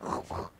Oh,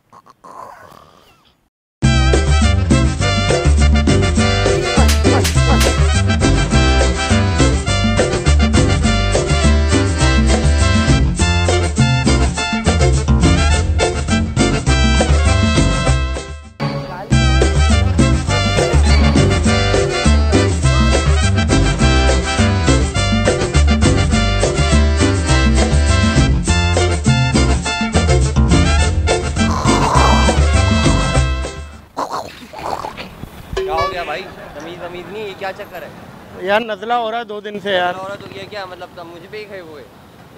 तमीज़ तमीज नहीं ये क्या चक्कर है? यार नजला हो रहा है दो दिन से यार। औरत तो ये क्या मतलब मुझे पे ही है वो है।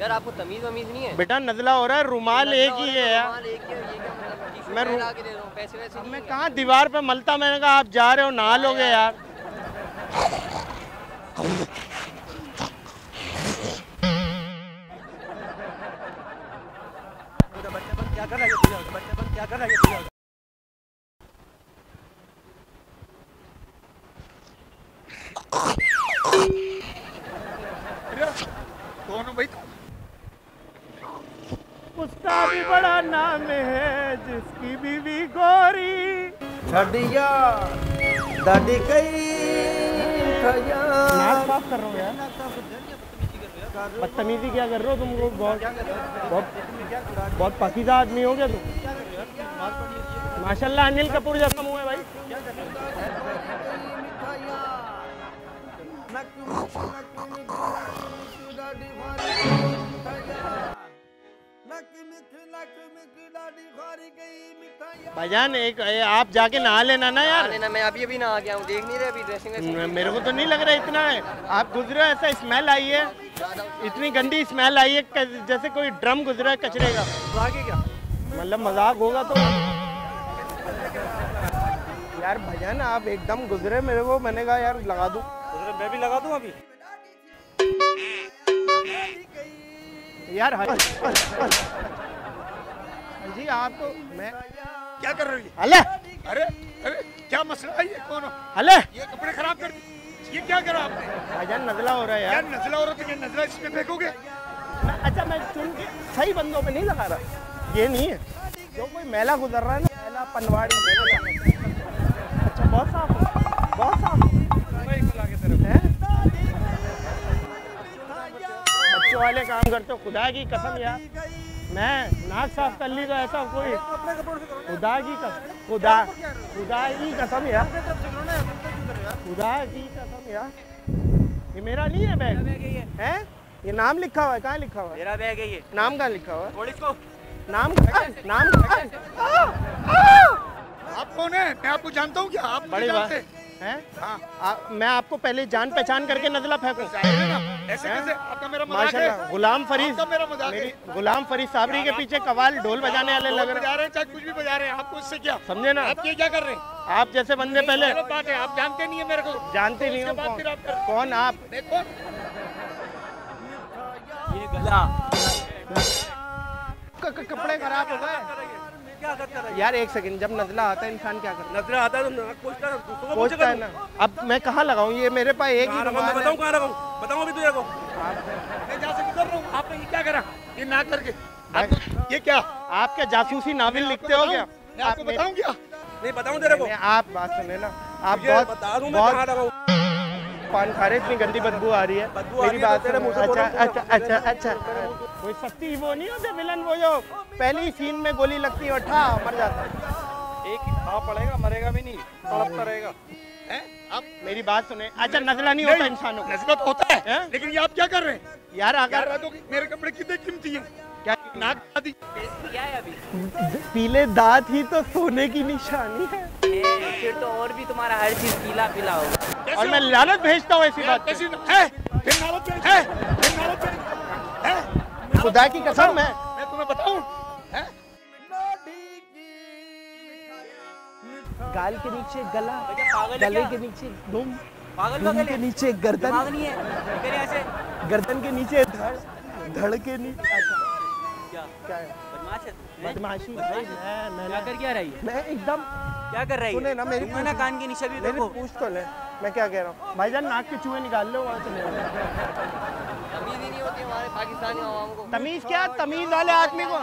यार आपको तमीज़ वमीज़ नहीं है? बेटा नजला हो रहा है रुमाल एक ही है यार। रुमाल एक ही है, ये क्या मतलब मैं मैं रू- ला के दे रहा पैसे वैसे मैं है। कहाँ दीवार पे मलता मैंने कहा आप जा रहे हो नहा लोगे यार। क्या कर रहा है? बच्चे पर क्या कर रहा है? हो भाई उसका भी बड़ा नाम है जिसकी बीवी गोरी छड़िया दादी कई साफ़ कर रहे हो यार बदतमीजी क्या कर रहे हो तुम लोग बहुत बहुत बहुत पकीजा आदमी हो गया तुम माशाल्लाह अनिल कपूर जैसा मुँह है भाई भाईजान एक आप जाके नहा लेना ना यार। आने ना मैं अभी अभी ना आ गया हूँ देख नहीं रहे अभी ड्रेसिंग मेरे को तो नहीं लग रहा इतना है। आप गुजरे ऐसा स्मेल आई है। इतनी गंदी स्मेल आई है जैसे कोई ड्रम गुजरा है कचरे का। आगे क्या? मतलब मज़ाक होगा तो। यार भजन आप एकदम गुजरे मेरे को मैंने कहा यार लगा दूँ। मैं भी लगा दूँ अभी? यार हर- जी आपको मैं क्या कर रही है हले। अरे अरे क्या मसला है ये? कौन हो? हले। ये कपड़े खराब कर ये क्या करा आपने? भजन नजला हो रहा है यार। नजला है नजला इसमें फेंकोगे? अच्छा मैं चुन के सही बंदों पे नहीं लगा रहा। ये नहीं है। जो कोई मेला गुजर रहा है ना मेला पनवाड़ी अच्छा बहुत साफ़ है। बहुत साफ़ है। हैं? बच्चों वाले काम करते हो? खुदा की कसम यार। मैं नाक साफ़ कर ली तो ऐसा कोई खुदा की कसम खुदा खुदा की कसम यार। खुदा की कसम यार। ये मेरा नहीं है बैग? है। ये नाम लिखा हुआ है कहाँ लिखा हुआ है? मेरा बैग है। ये नाम कहाँ लिखा हुआ है? इसको नाम नाम आप कौन है? मैं आपको जानता हूँ क्या? आप बड़ी बात। जानते। है? हाँ मैं आपको पहले जान पहचान करके नजला फेंकूं। ज़ाहिर ना ऐसे कैसे? आपका मेरा मज़ाक है। गुलाम फरीद मेरा मज़ाक है। गुलाम फरीद साबरी के पीछे कवाल ढोल बजाने वाले लग रहे हैं। चाहे कुछ भी बजा रहे हैं आपको इससे क्या? समझे ना? आप ये क्या कर रहे हैं? आप जैसे बंदे पहले बात है आप जानते नहीं है मेरे को। जानते नहीं हो कौन? आप देखो। ये गला। कपड़े खराब हो गए। क्या करता यार एक सेकंड जब नजला आता है इंसान क्या करता नजला आता है तो नाक पोछता है दूसरों है ना। अब मैं कहाँ लगाऊँ? ये मेरे पास एक ही बताऊँ कहाँ लगाऊँ? बताऊँ अभी तुझे को? मैं जहाँ से गुजर रहा हूँ आपने ये क्या करा? ये ना करके। ये क्या? आप क्या जासूसी नावल लिखते हो क्या? मैं आपको बताऊँ क्या? नहीं बताऊँ तेरे को। आप बात सुने ना आप बहुत बता दूँ मैं कहाँ बहुत लगाऊँ? पान खा रहे इतनी गंदी बदबू आ रही है। मेरी है तो बात बोलो, अच्छा अच्छा अच्छा अच्छा। कोई सस्ती वो नहीं होते विलन वो जो पहली सीन में गोली लगती है और ठा मर जाता है। एक ही खा पड़ेगा मरेगा भी नहीं तड़पता रहेगा। हैं? आप मेरी बात सुने। अच्छा नजला नहीं होता इंसानों को। नजला तो होता है लेकिन ये आप क्या कर रहे हैं? यार अगर मेरे कपड़े कितने कीमती हैं? क्या नाक आदि क्या है अभी? पीले दांत ही तो सोने की निशानी है। फिर तो और भी तुम्हारा हर चीज़ पीला पीला होगा। और मैं लानत भेजता हूँ ऐसी बात है? है? है? खुदा की कसम है मैं तुम्हें बताऊँ? गाल के नीचे गला गले? के नीचे दुम पागल दुम के नीचे गर्दन। है। गर्दन के नीचे धड़ धड़ के नीचे क्या? क्या है? बदमाश है बदमाशी। भाई मैं मैं क्या कर क्या रही है? मैं एकदम क्या कर रही है? सुने ना मेरी ना कान के नीचे भी मेरी देखो। पूछ तो ले मैं क्या कह रहा हूँ? भाईजान नाक के चूहे निकाल लो वहाँ चले तमीज ही नहीं होती हमारे पाकिस्तानी आवाम को। तमीज क्या? तमीज वाले आदमी को?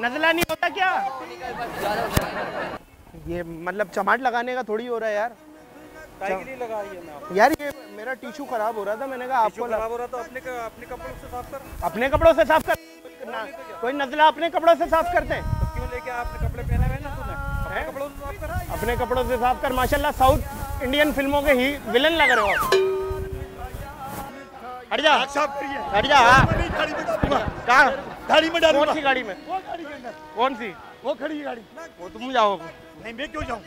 नजला नहीं होता क्या। ये मतलब चमाट लगाने का थोड़ी हो रहा है यार। काय के लिए लगाई है मैं? यार ये मेरा टिश्यू खराब हो रहा था मैंने कहा आपको खराब हो रहा तो अपने अपने कपड़ों से साफ़ कर। अपने कपड़ों से साफ़ कर कोई नजला अपने कपड़ों से साफ़ करते। हैं तो क्यों लेके आपने कपड़े पहने हुए हैं अपने कपड़ों से साफ़ कर माशाल्लाह साउथ इंडियन फ़िल्मों के ही विलन लग रहे हो हट जा। साफ़ करिए। हट जा हाँ। गाड़ी में कहाँ? गाड़ी में कौन सी गाड़ी में? कौन सी? वो खड़ी है गाड़ी। वो तुम जाओ। नहीं मैं क्यों जाऊँ?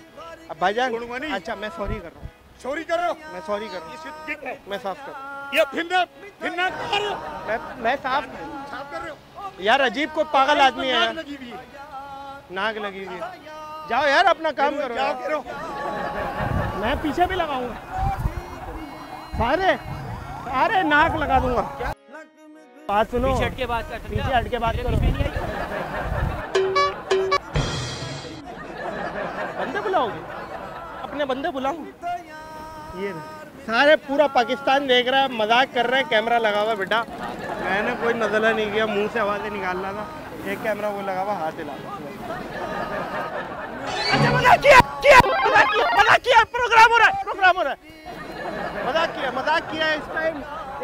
अब भाईजान अच्छा मैं सॉरी कर रहा हूँ। चोरी कर रहे हो? मैं सॉरी कर रहा है। मैं साफ़ कर ये कर रहे हो? मैं मैं साफ़ साफ़ कर रहे हो? यार अजीब को पागल आदमी है हुई लगी हुई है। जाओ यार अपना काम करो। क्या करो। मैं पीछे भी लगाऊँगा सारे सारे नाक लगा दूँगा। बात सुनो पीछे हट के बात कर पीछे हट के बात करो। बंदे बुलाओगे अपने बंदे बुलाओ ये सारे पूरा पाकिस्तान देख रहा है मज़ाक कर रहे हैं कैमरा लगा हुआ बेटा। मैंने कोई नजला नहीं किया मुँह से आवाज़ें निकालना था। एक कैमरा वो लगा हुआ हाथ हिला। अच्छा मज़ाक किया किया मज़ाक किया मज़ाक किया प्रोग्राम हो रहा है प्रोग्राम हो रहा है। मज़ाक किया मज़ाक किया इस टाइम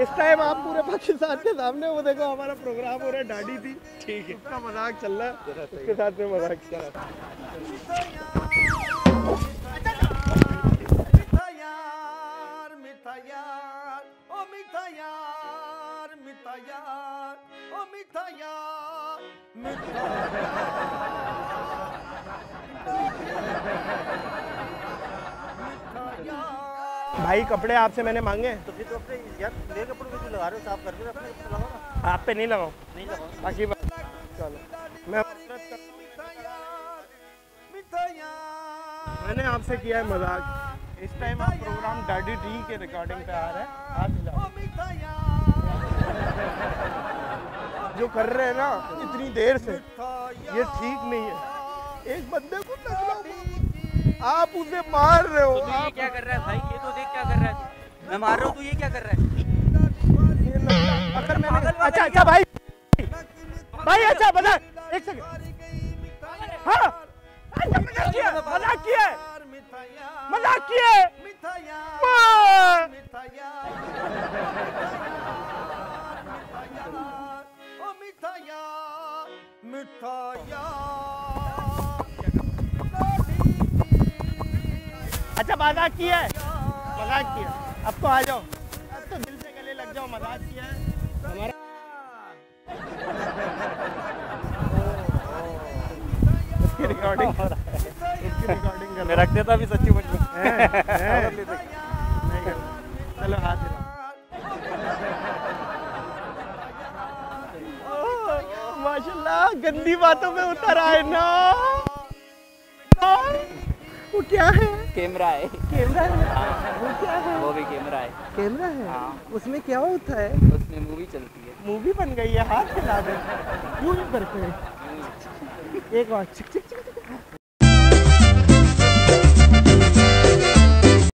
इस टाइम आप पूरे पाकिस्तान के सामने वो देखो हमारा प्रोग्राम हो रहा है डाडी थी। ठीक है। उसका मज़ाक चल रहा है उसके साथ में मज़ाक किया मीठा यार। भाई कपड़े आपसे मैंने मांगे। तो फिर तो अपने यार कपड़ों जो लगा रहे हो साफ़ करके अपने लगाओ ना आप पे नहीं लगाऊँ। नहीं लगाओ बाकी बात चलो। मैं मैंने आपसे किया है मज़ाक। इस टाइम आप प्रोग्राम डाडी डी के रिकॉर्डिंग पे आ रहा है। जो कर रहे हैं ना इतनी देर से ये ठीक नहीं है। एक बंदे को आप उसे मार रहे हो। तो ये क्या कर रहा है भाई? ये तो देख क्या कर रहा है। मैं मार रहा हूँ तू ये क्या कर रहा है? अगर मैंने अच्छा अच्छा भाई। भाई अच्छा बता एक सेकंड हाँ। अच्छा मज़ाक किया मज़ाक किया है, मज़ाक किया है। मीठा अच्छा मज़ाक किया है। मज़ाक किया अब तो आ जाओ। अब तो दिल से गले लग जाओ मज़ाक किया है। हमारा रिकॉर्डिंग रिकॉर्डिंग कर मैं रख देता अभी सच्ची मुझ। चलो हाथ माशाल्लाह गंदी बातों में उतर आए ना। वो क्या है? कैमरा है। कैमरा है? वो क्या है? वो भी कैमरा है। कैमरा है? हाँ। उसमें क्या होता है? उसमें मूवी चलती है। मूवी बन गई है हाथ के दे। मूवी ही करते हैं एक बार चिक चिक चिक।